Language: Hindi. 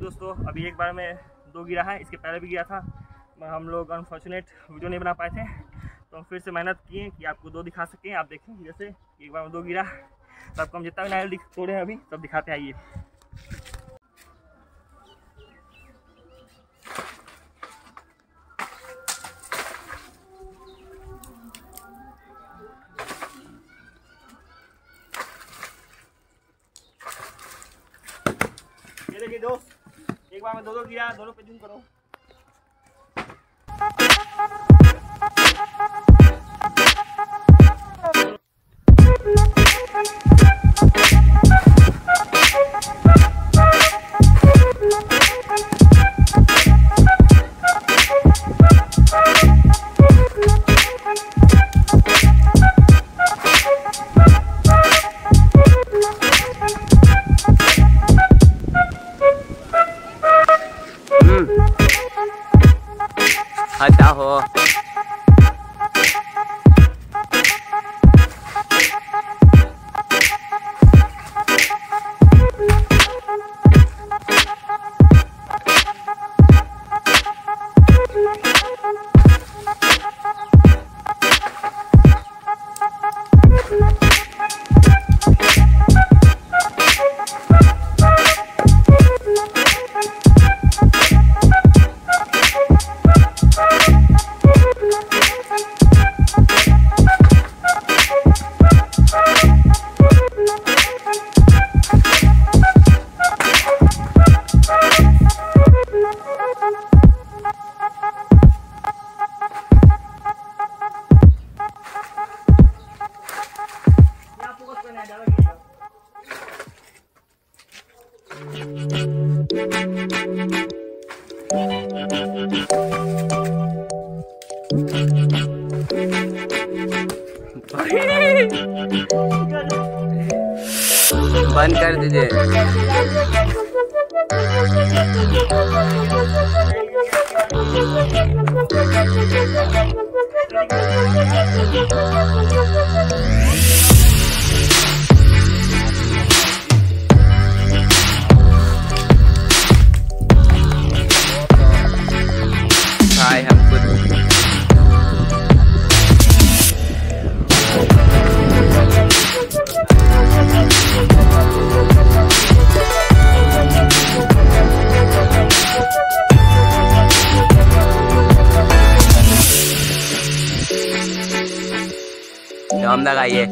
दोस्तों, अभी एक बार में दो गिरा है, इसके पहले भी गिरा था हम लोग अनफॉर्चुनेट वीडियो नहीं बना पाए थे तो हम फिर से मेहनत किए कि आपको दो दिखा सकें, आप देखें, जैसे एक बार में दो गिरा तो आपको हम जितना भी नारियल तोड़े हैं अभी, सब दिखाते आइए। देखिए दोस्त एक बार में दो दो गिरा दोनों पे जूम करो। अच्छा हो बंद कर दीजिए भाई Devamına gaye.